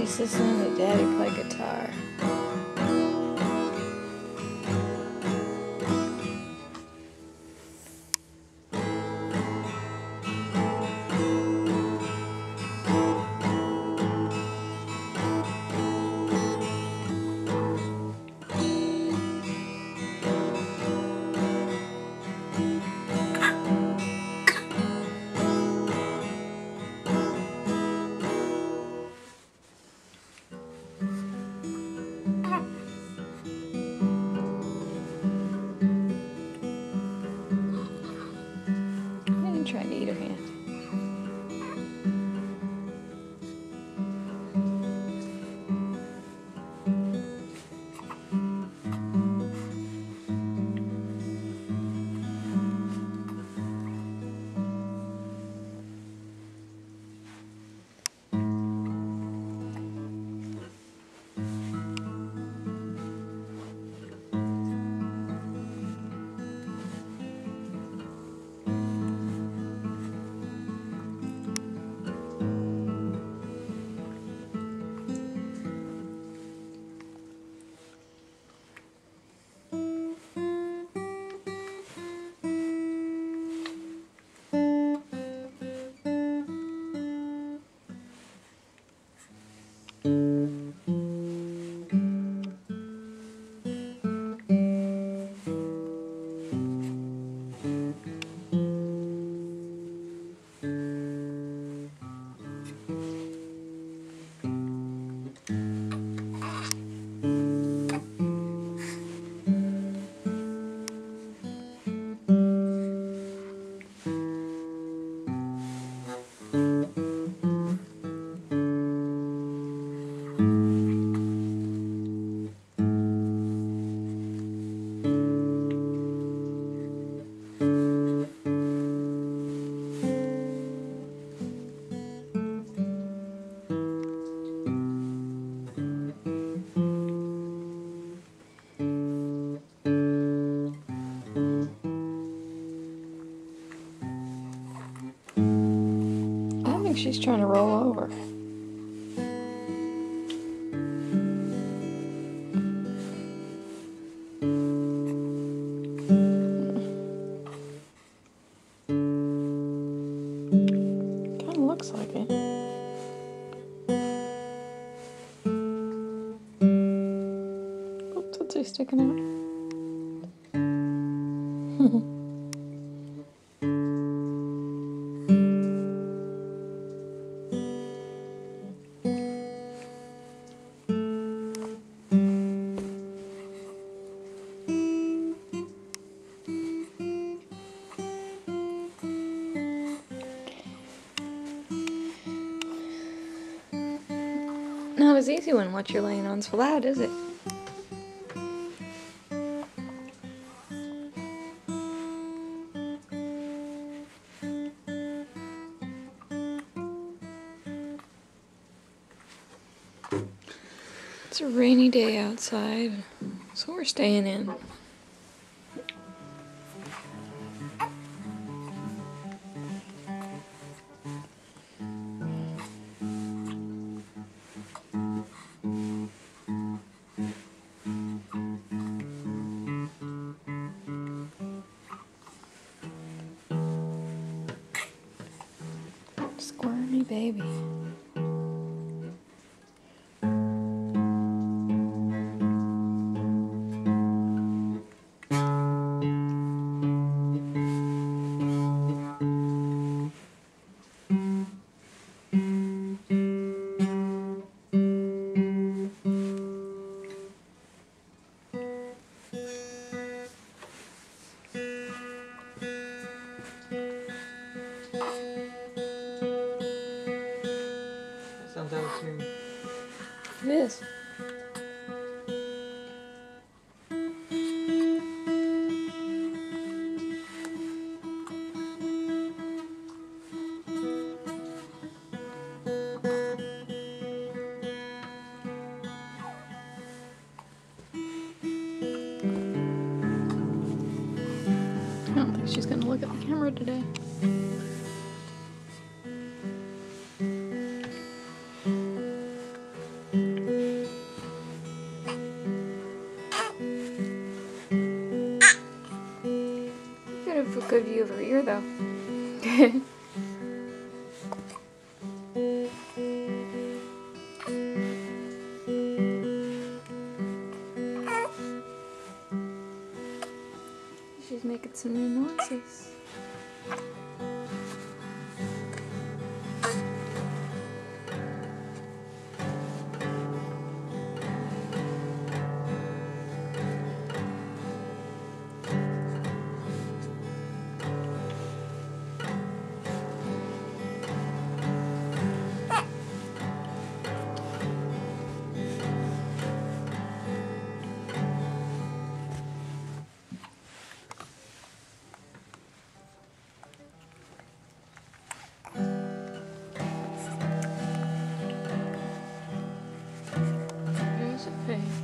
listening to Daddy play guitar. I'm trying to eat her hand. She's trying to roll over. Kind of looks like it. Oops, that's sticking out. As easy when what you're laying on's flat, is it? It's a rainy day outside, so we're staying in. Baby. Is. I don't think she's gonna look at the camera today. Of her ear though. She's making some new noises. Face.